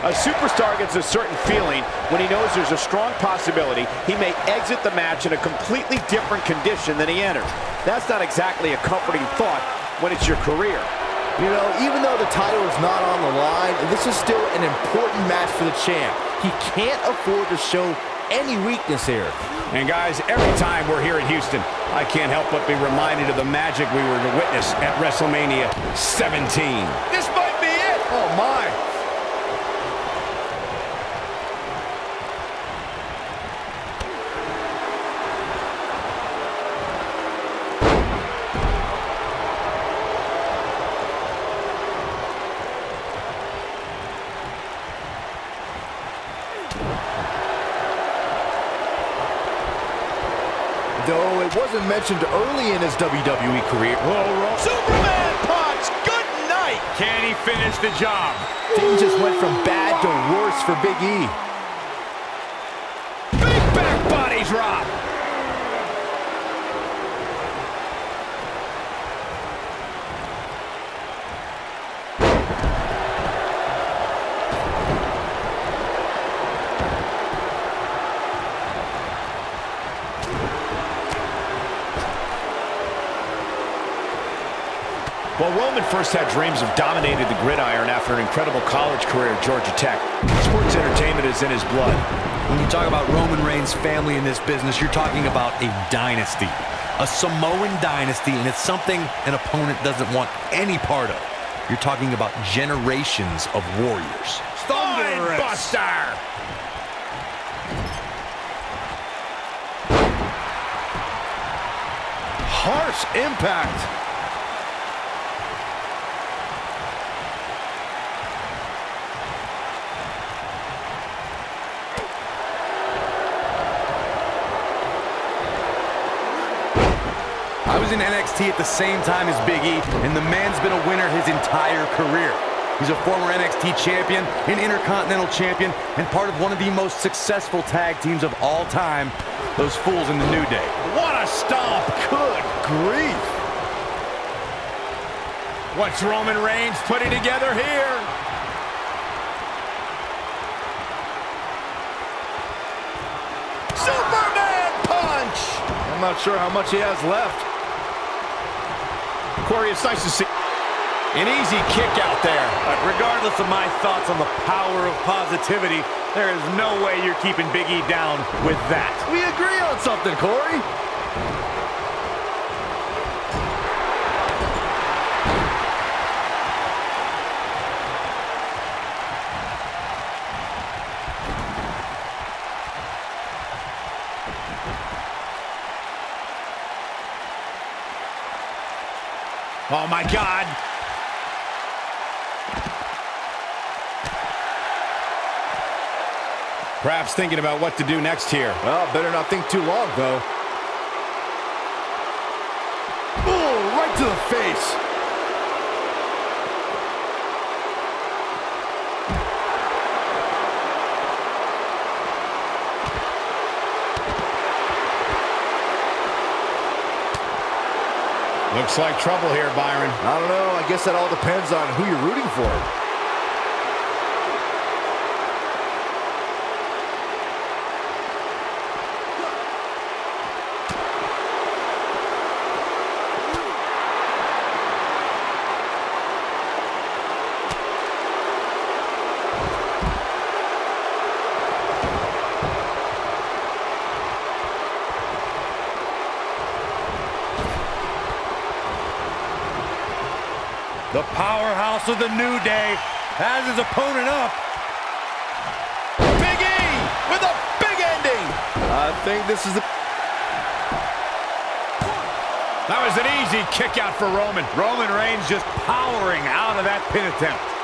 A superstar gets a certain feeling when he knows there's a strong possibility he may exit the match in a completely different condition than he entered. That's not exactly a comforting thought when it's your career. You know, even though the title is not on the line, this is still an important match for the champ. He can't afford to show any weakness here. And guys, every time we're here in Houston, I can't help but be reminded of the magic we were to witness at WrestleMania 17. This might be it! Oh, my. Though it wasn't mentioned early in his WWE career. Whoa, Superman punch! Good night! Can he finish the job? Things just went from bad to worse for Big E. Well, Roman first had dreams of dominating the gridiron after an incredible college career at Georgia Tech. Sports entertainment is in his blood. When you talk about Roman Reigns' family in this business, you're talking about a dynasty. A Samoan dynasty, and it's something an opponent doesn't want any part of. You're talking about generations of warriors. Thunderous. Buster. Harsh impact. Was in NXT at the same time as Big E, and the man's been a winner his entire career. He's a former NXT champion, an Intercontinental champion, and part of one of the most successful tag teams of all time, those fools in the New Day. What a stomp! Good grief! What's Roman Reigns putting together here? Superman punch! I'm not sure how much he has left. Corey, it's nice to see. An easy kick out there. But regardless of my thoughts on the power of positivity, there is no way you're keeping Big E down with that. We agree on something, Corey. Oh, my God. Perhaps thinking about what to do next here. Well, better not think too long, though. Oh, right to the face. Looks like trouble here, Byron. I don't know. I guess that all depends on who you're rooting for. The powerhouse of the New Day has his opponent up. Big E with a big ending. I think this is the... That was an easy kick out for Roman. Roman Reigns just powering out of that pin attempt.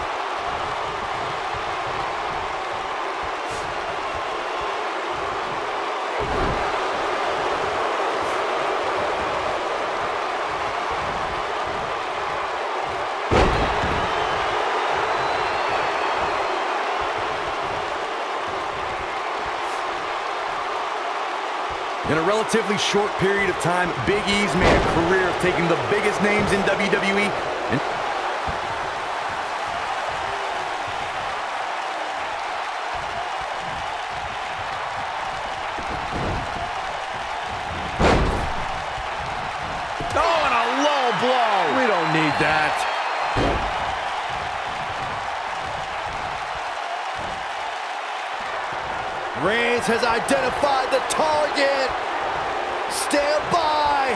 In a relatively short period of time, Big E's made a career of taking the biggest names in WWE Reigns has identified the target. Stand by.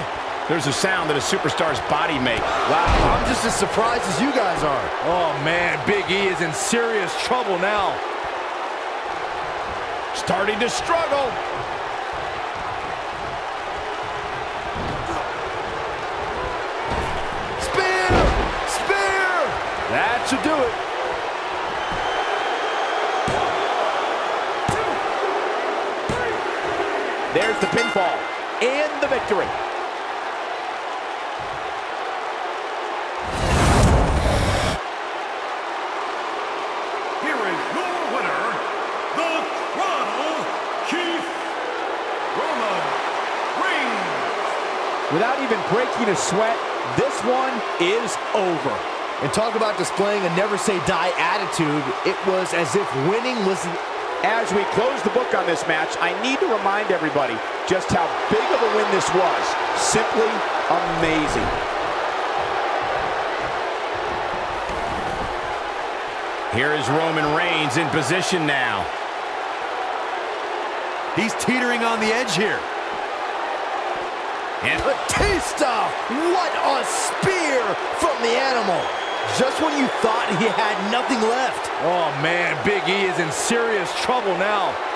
There's a sound that a superstar's body makes. Wow, I'm just as surprised as you guys are. Oh, man, Big E is in serious trouble now. Starting to struggle. Spear! Spear! That should do it. Victory. Here is your winner, the Tribal Chief, Roman Reigns. Without even breaking a sweat, this one is over. And talk about displaying a never say die attitude. It was as if winning was As we close the book on this match, I need to remind everybody just how big of a win this was. Simply amazing. Here is Roman Reigns in position now. He's teetering on the edge here. And Batista! What a spear from the animal! Just when you thought he had nothing left. Oh, man, Big E is in serious trouble now.